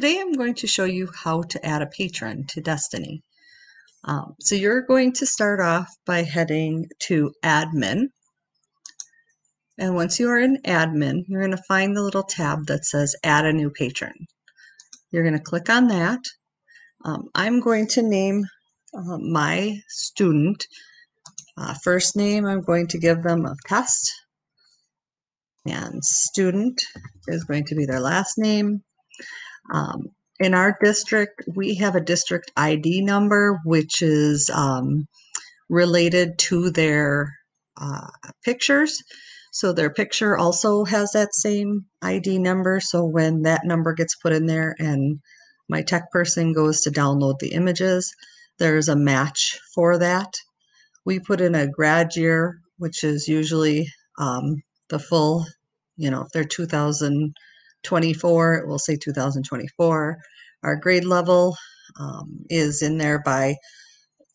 going to show you how to add a patron to Destiny. Um, so you're going to start off by heading to admin. And once you are in admin, you're going to find the little tab that says add a new patron. You're going to click on that. Um, I'm going to name uh, my student uh, first name. I'm going to give them a test. And student is going to be their last name. Um, in our district, we have a district ID number, which is um, related to their uh, pictures. So their picture also has that same ID number. So when that number gets put in there and my tech person goes to download the images, there's a match for that. We put in a grad year, which is usually um, the full, you know, if they're 2000 24, we'll say 2024. Our grade level um, is in there by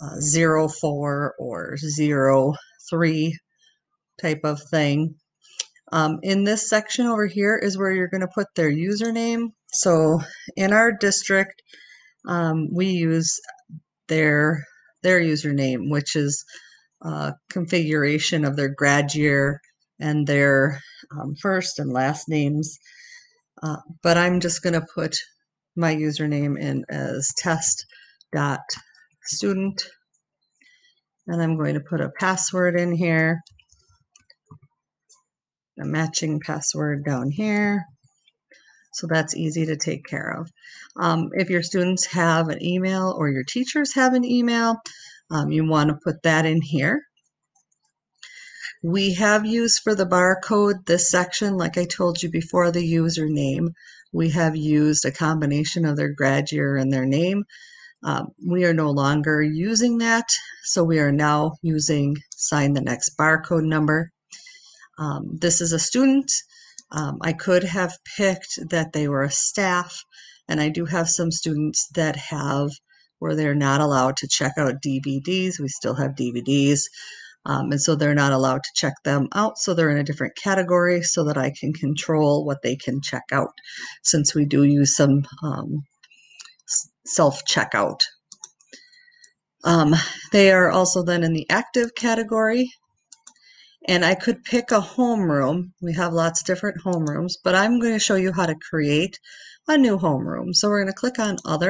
uh, 04 or 03 type of thing. Um, in this section over here is where you're going to put their username. So in our district, um, we use their their username, which is uh, configuration of their grad year and their um, first and last names. Uh, but I'm just going to put my username in as test dot student and I'm going to put a password in here a matching password down here. So that's easy to take care of. Um, if your students have an email or your teachers have an email, um, you want to put that in here. We have used for the barcode this section, like I told you before, the username. We have used a combination of their grad year and their name. Um, we are no longer using that, so we are now using sign the next barcode number. Um, this is a student. Um, I could have picked that they were a staff, and I do have some students that have where they're not allowed to check out DVDs. We still have DVDs. Um, and so they're not allowed to check them out. So they're in a different category so that I can control what they can check out since we do use some um, self checkout. Um, they are also then in the active category and I could pick a homeroom. We have lots of different homerooms, but I'm going to show you how to create a new homeroom. So we're going to click on other.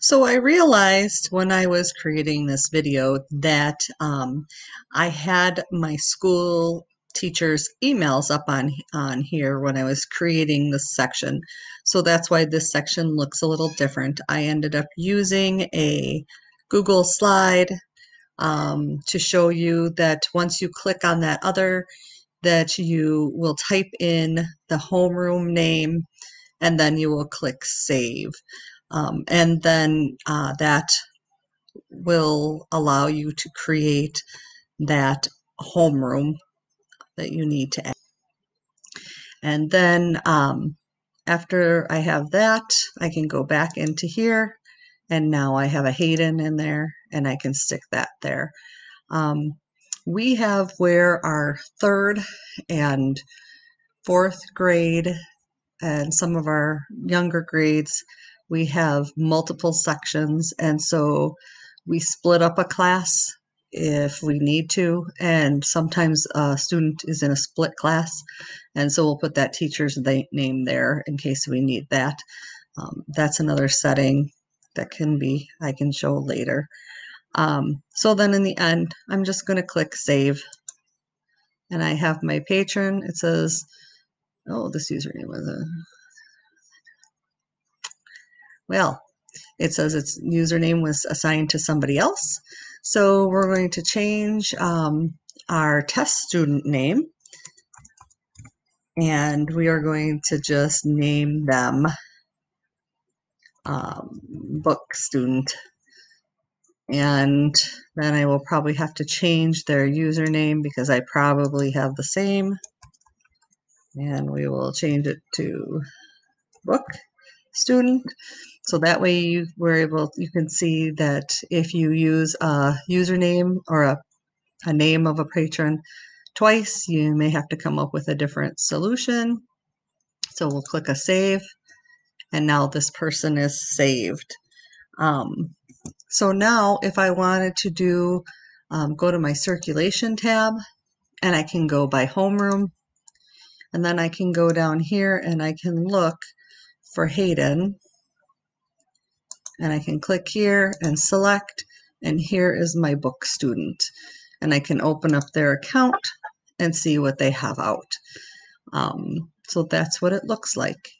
So I realized when I was creating this video that um, I had my school teachers emails up on on here when I was creating this section so that's why this section looks a little different I ended up using a Google slide um, to show you that once you click on that other, that you will type in the homeroom name and then you will click save. Um, and then uh, that will allow you to create that homeroom that you need to add. And then um, after I have that, I can go back into here and now I have a Hayden in there and I can stick that there. Um, we have where our third and fourth grade and some of our younger grades, we have multiple sections. And so we split up a class if we need to. And sometimes a student is in a split class. And so we'll put that teacher's name there in case we need that. Um, that's another setting that can be, I can show later. Um, so then in the end, I'm just going to click save. And I have my patron. It says, oh, this username was a, well, it says its username was assigned to somebody else. So we're going to change um, our test student name. And we are going to just name them um, book student and then I will probably have to change their username because I probably have the same and we will change it to book student so that way you were able you can see that if you use a username or a, a name of a patron twice you may have to come up with a different solution so we'll click a save and now this person is saved. Um, so now if I wanted to do, um, go to my circulation tab and I can go by homeroom and then I can go down here and I can look for Hayden and I can click here and select and here is my book student and I can open up their account and see what they have out. Um, so that's what it looks like.